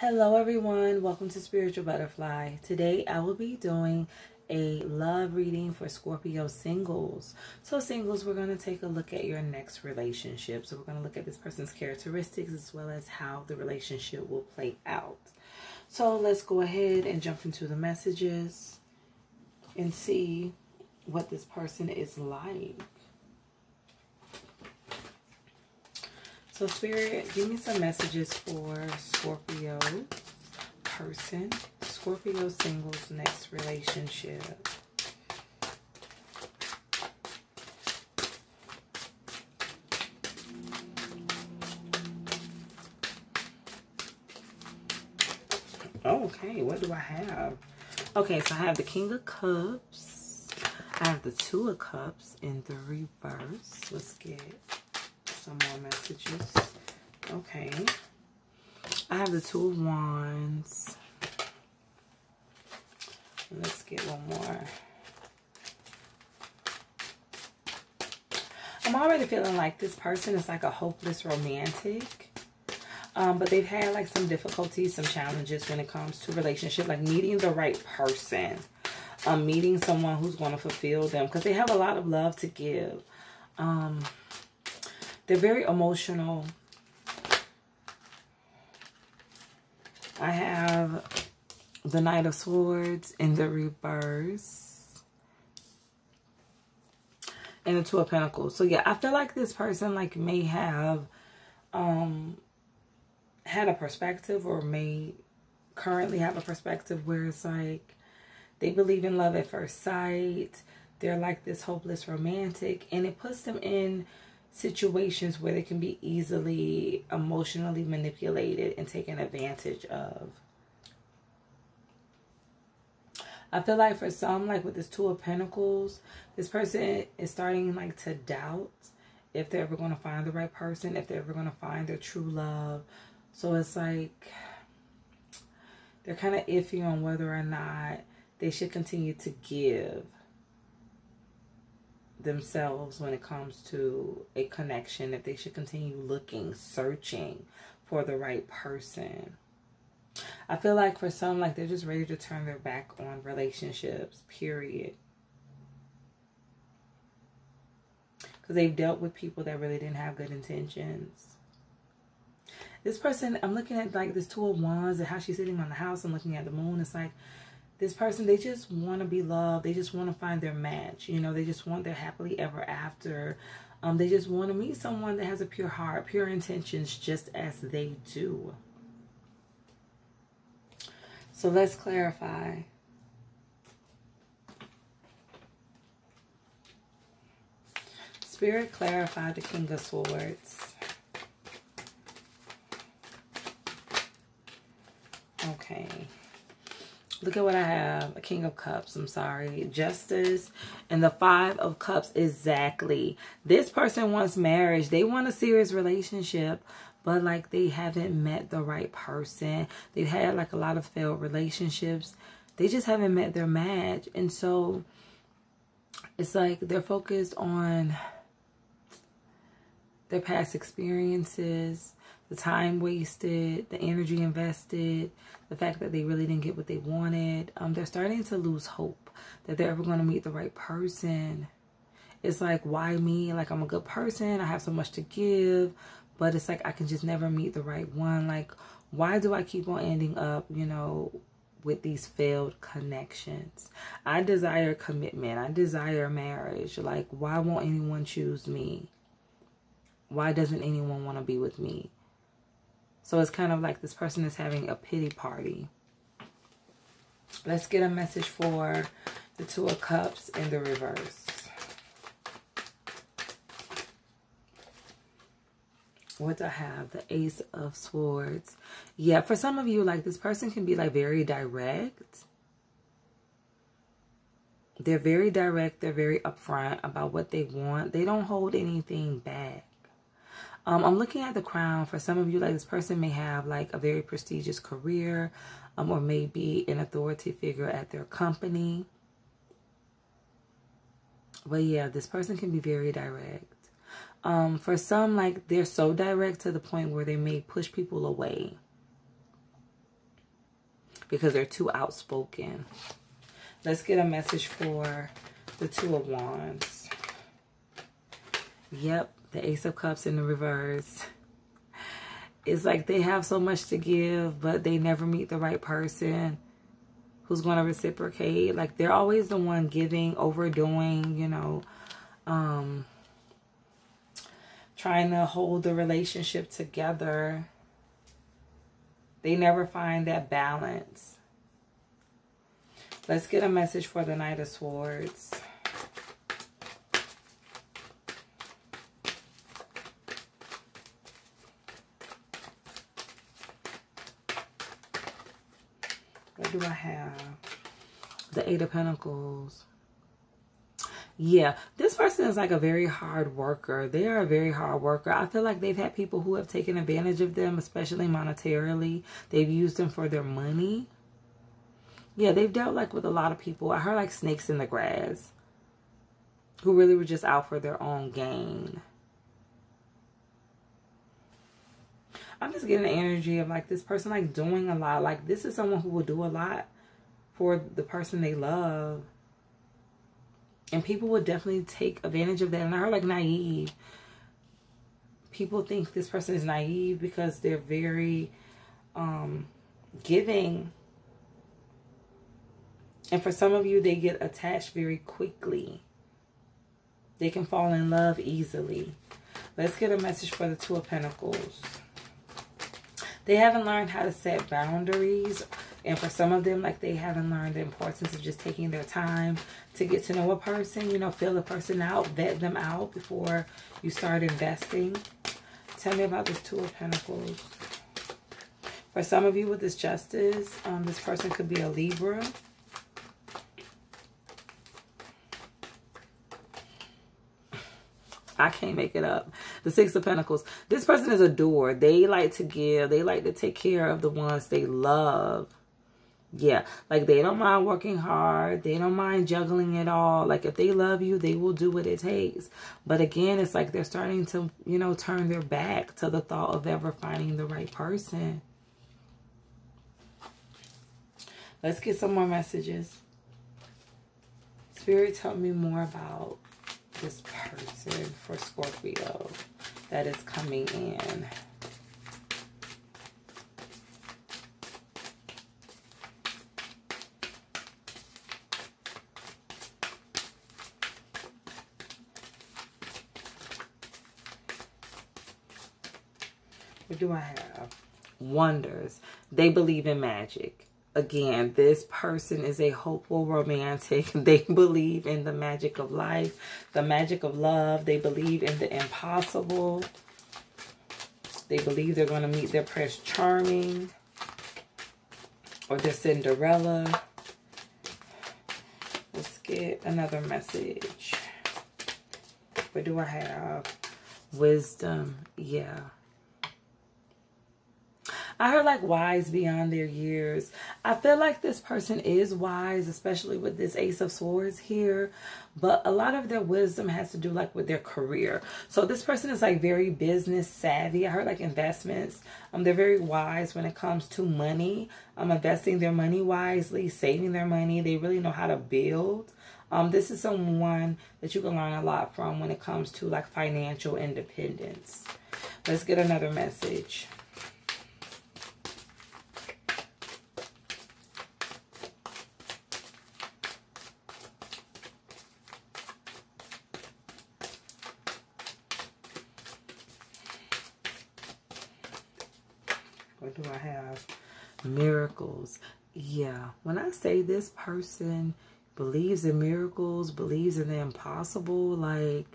Hello everyone, welcome to Spiritureal Butterfly. Today I will be doing a love reading for Scorpio singles. So singles, we're going to take a look at your next relationship. So we're going to look at this person's characteristics as well as how the relationship will play out. So let's go ahead and jump into the messages and see what this person is like. So Spirit, give me some messages for Scorpio person. Scorpio singles next relationship. Okay, what do I have? Okay, so I have the King of Cups. I have the Two of Cups in the reverse. Let's get some more messages. Okay. I have the Two of Wands. Let's get one more. I'm already feeling like this person is like a hopeless romantic. Um, but they've had like some difficulties, some challenges when it comes to relationship, like meeting the right person. Um, meeting someone who's going to fulfill them because they have a lot of love to give. Um, they're very emotional. I have the Knight of Swords in the reverse. And the Two of Pentacles. So yeah, I feel like this person like may have um had a perspective or may currently have a perspective where it's like they believe in love at first sight. They're like this hopeless romantic and it puts them in situations where they can be easily emotionally manipulated and taken advantage of. I feel like for some, like with this Two of Pentacles, this person is starting like to doubt if they're ever going to find the right person, if they're ever going to find their true love. So it's like they're kind of iffy on whether or not they should continue to give themselves when it comes to a connection, if they should continue looking, searching for the right person. I feel like for some, like they're just ready to turn their back on relationships, period. Because they've dealt with people that really didn't have good intentions. This person, I'm looking at like this Two of Wands and how she's sitting on the house and looking at the moon. It's like this person, they just want to be loved. They just want to find their match. You know, they just want their happily ever after. Um, they just want to meet someone that has a pure heart, pure intentions, just as they do. So let's clarify. Spirit clarify the King of Swords. Okay. Look at what I have. A King of Cups. I'm sorry. Justice and the Five of Cups. Exactly. This person wants marriage. They want a serious relationship. But like they haven't met the right person. They've had like a lot of failed relationships. They just haven't met their match. And so it's like they're focused on their past experiences the time wasted, the energy invested, the fact that they really didn't get what they wanted. Um, they're starting to lose hope that they're ever going to meet the right person. It's like, why me? Like, I'm a good person. I have so much to give. But it's like, I can just never meet the right one. Like, why do I keep on ending up, you know, with these failed connections? I desire commitment. I desire marriage. Like, why won't anyone choose me? Why doesn't anyone want to be with me? So it's kind of like this person is having a pity party. Let's get a message for the Two of Cups in the reverse. What do I have? The Ace of Swords. Yeah, for some of you, like this person can be like very direct. They're very direct. They're very upfront about what they want. They don't hold anything back. Um, I'm looking at the crown. For some of you, like this person may have like a very prestigious career um, or maybe an authority figure at their company. But yeah, this person can be very direct. Um, for some, like they're so direct to the point where they may push people away. because they're too outspoken. Let's get a message for the Two of Wands. Yep, the Ace of Cups in the reverse. It's like they have so much to give, but they never meet the right person who's going to reciprocate. Like they're always the one giving, overdoing, you know, um, trying to hold the relationship together. They never find that balance. Let's get a message for the Knight of Swords. Do I have? The Eight of Pentacles. Yeah, this person is like a very hard worker. They are a very hard worker. I feel like they've had people who have taken advantage of them, especially monetarily. They've used them for their money. Yeah, they've dealt like with a lot of people. I heard like snakes in the grass who really were just out for their own gain. I'm just getting the energy of like this person like doing a lot. Like this is someone who will do a lot for the person they love. And people would definitely take advantage of that. And I heard like naive. People think this person is naive because they're very um, giving. And for some of you, they get attached very quickly. They can fall in love easily. Let's get a message for the Two of Pentacles. They haven't learned how to set boundaries and for some of them, like they haven't learned the importance of just taking their time to get to know a person, you know, feel the person out, vet them out before you start investing. Tell me about this Two of Pentacles. For some of you with this Justice, um, this person could be a Libra. I can't make it up. The Six of Pentacles. This person is a doer. They like to give. They like to take care of the ones they love yeah like they don't mind working hard they don't mind juggling it all like if they love you they will do what it takes but again it's like they're starting to you know turn their back to the thought of ever finding the right person let's get some more messages spirit tell me more about this person for scorpio that is coming in What do I have? Wonders. They believe in magic. Again, this person is a hopeful romantic. They believe in the magic of life, the magic of love. They believe in the impossible. They believe they're going to meet their Prince Charming or their Cinderella. Let's get another message. What do I have? Wisdom. Yeah. I heard like wise beyond their years. I feel like this person is wise, especially with this Ace of Swords here. But a lot of their wisdom has to do like with their career. So this person is like very business savvy. I heard like investments. Um, they're very wise when it comes to money. Um, investing their money wisely, saving their money. They really know how to build. Um, this is someone that you can learn a lot from when it comes to like financial independence. Let's get another message. What do I have? Miracles. Yeah. When I say this person believes in miracles, believes in the impossible, like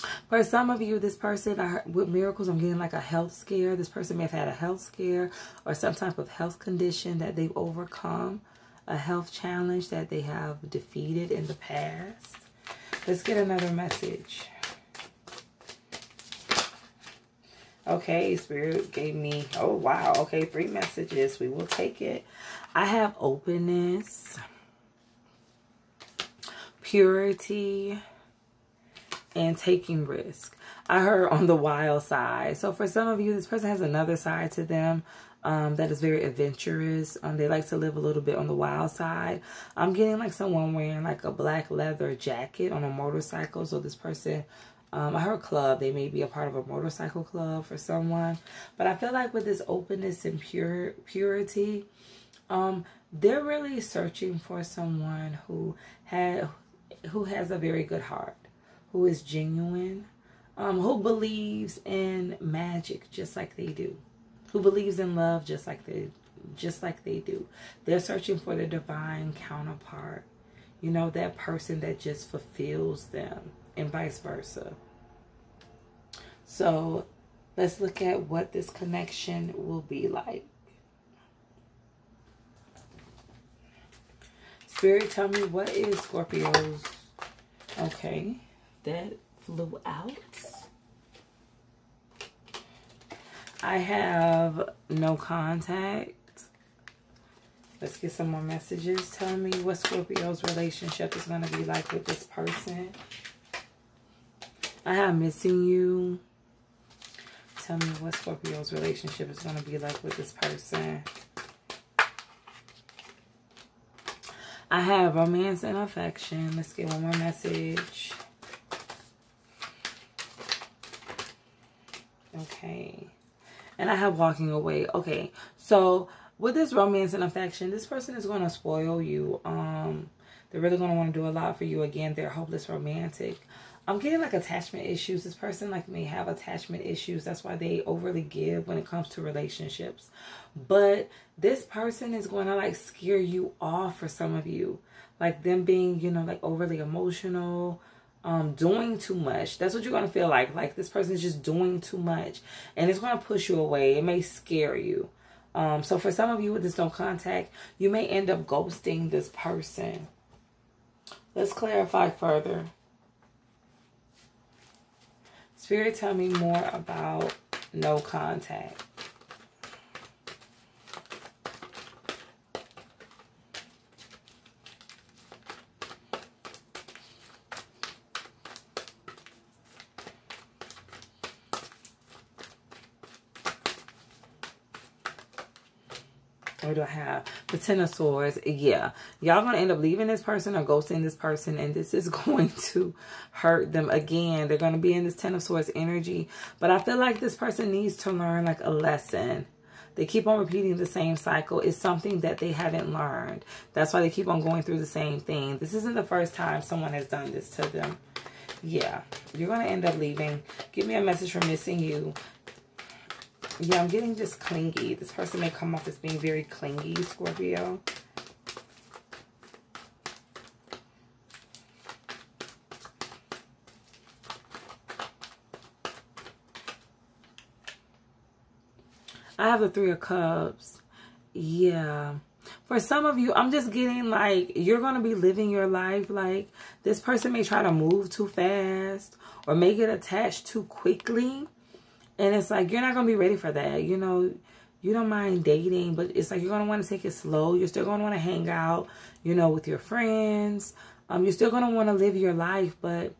for some of you, this person, I with miracles, I'm getting like a health scare. This person may have had a health scare or some type of health condition that they've overcome, a health challenge that they have defeated in the past. Let's get another message. Okay, Spirit gave me, oh wow, okay, three messages. We will take it. I have openness, purity, and taking risk. I heard on the wild side. So for some of you, this person has another side to them um, that is very adventurous. Um, they like to live a little bit on the wild side. I'm getting like someone wearing like a black leather jacket on a motorcycle. So this person, um, I heard club. They may be a part of a motorcycle club for someone. But I feel like with this openness and pure purity, um, they're really searching for someone who had who has a very good heart, who is genuine, um, who believes in magic just like they do who believes in love just like they just like they do. They're searching for their divine counterpart. You know, that person that just fulfills them and vice versa. So let's look at what this connection will be like. Spirit, tell me what is Scorpio's. Okay, that flew out. I have no contact. Let's get some more messages. Tell me what Scorpio's relationship is going to be like with this person. I have missing you. Tell me what Scorpio's relationship is going to be like with this person. I have romance and affection. Let's get one more message. Okay. And I have walking away. Okay, so with this romance and affection, this person is going to spoil you. Um, They're really going to want to do a lot for you. Again, they're hopeless romantic. I'm getting like attachment issues. This person like may have attachment issues. That's why they overly give when it comes to relationships. But this person is going to like scare you off for some of you. Like them being, you know, like overly emotional, um, doing too much. That's what you're going to feel like. Like this person is just doing too much. And it's going to push you away. It may scare you. Um, so for some of you with this no contact, you may end up ghosting this person. Let's clarify further. Spirit, tell me more about no contact. Do I have? The Ten of Swords. Yeah. Y'all going to end up leaving this person or ghosting this person. And this is going to hurt them again. They're going to be in this Ten of Swords energy. But I feel like this person needs to learn like a lesson. They keep on repeating the same cycle. It's something that they haven't learned. That's why they keep on going through the same thing. This isn't the first time someone has done this to them. Yeah, you're going to end up leaving. Give me a message for missing you. Yeah, I'm getting just clingy. This person may come off as being very clingy, Scorpio. I have the Three of Cups. Yeah. For some of you, I'm just getting like, you're going to be living your life. Like, this person may try to move too fast or may get attached too quickly. And it's like, you're not going to be ready for that. You know, you don't mind dating, but it's like you're going to want to take it slow. You're still going to want to hang out, you know, with your friends. Um, You're still going to want to live your life, but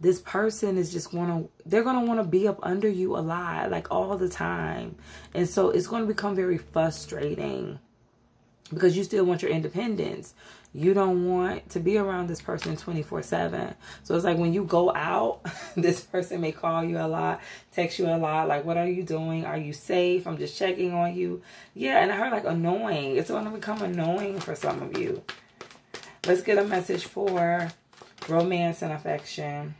this person is just going to, they're going to want to be up under you a lot, like all the time. And so it's going to become very frustrating because you still want your independence you don't want to be around this person 24 7 so it's like when you go out this person may call you a lot text you a lot like what are you doing? Are you safe? I'm just checking on you. Yeah and i heard like annoying. It's going to become annoying for some of you. Let's get a message for romance and affection.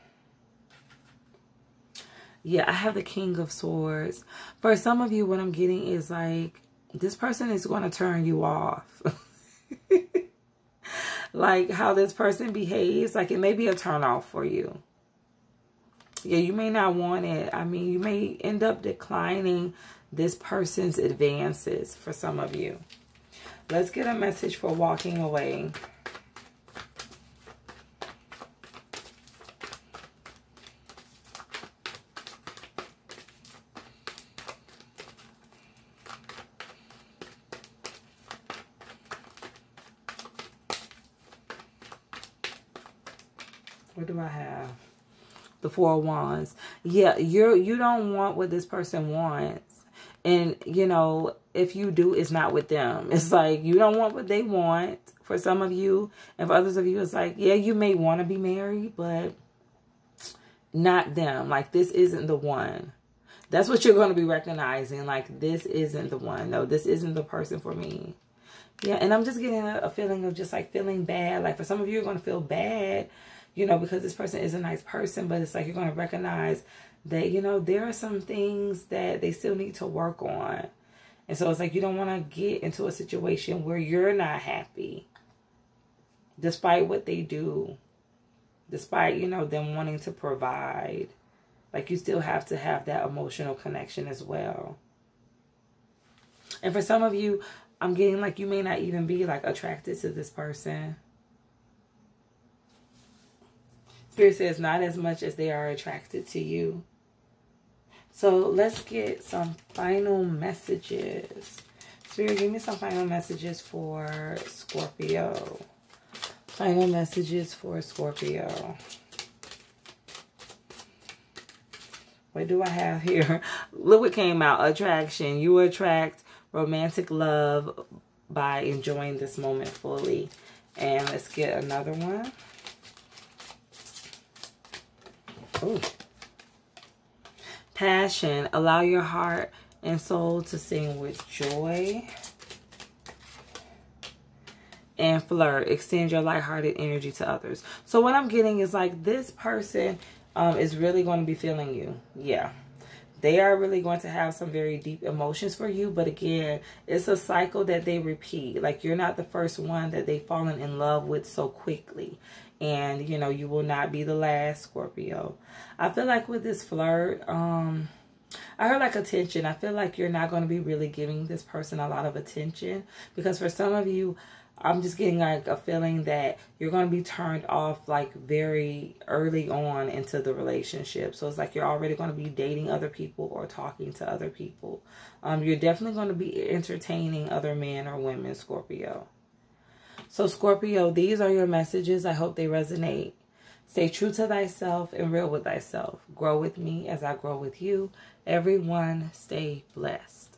Yeah i have the king of swords. For some of you what i'm getting is like this person is going to turn you off like how this person behaves, like it may be a turn off for you. Yeah, you may not want it. I mean, you may end up declining this person's advances for some of you. Let's get a message for walking away. What do I have? the four wands. Yeah, you're you don't want what this person wants. And you know, if you do, it's not with them. It's like you don't want what they want for some of you. And for others of you, it's like, yeah, you may want to be married, but not them. Like this isn't the one. That's what you're going to be recognizing. Like this isn't the one. No, this isn't the person for me. Yeah, and I'm just getting a, a feeling of just like feeling bad. Like for some of you, you're going to feel bad, you know, because this person is a nice person, but it's like you're going to recognize that, you know, there are some things that they still need to work on. And so it's like you don't want to get into a situation where you're not happy despite what they do, despite, you know, them wanting to provide. Like you still have to have that emotional connection as well. And for some of you, I'm getting like you may not even be like attracted to this person. Spirit says not as much as they are attracted to you. So let's get some final messages. Spirit, give me some final messages for Scorpio. Final messages for Scorpio. What do I have here? Look what came out. Attraction. You attract romantic love by enjoying this moment fully. And let's get another one. Ooh. Passion. Allow your heart and soul to sing with joy. And flirt. Extend your lighthearted energy to others. So what I'm getting is like this person um, is really going to be feeling you. Yeah they are really going to have some very deep emotions for you. But again, it's a cycle that they repeat. Like you're not the first one that they've fallen in love with so quickly. And, you know, you will not be the last Scorpio. I feel like with this flirt, um, I heard like attention. I feel like you're not going to be really giving this person a lot of attention. Because for some of you, I'm just getting like a feeling that you're going to be turned off like very early on into the relationship. So it's like you're already going to be dating other people or talking to other people. Um, you're definitely going to be entertaining other men or women, Scorpio. So Scorpio, these are your messages. I hope they resonate. Stay true to thyself and real with thyself. Grow with me as I grow with you. Everyone stay blessed.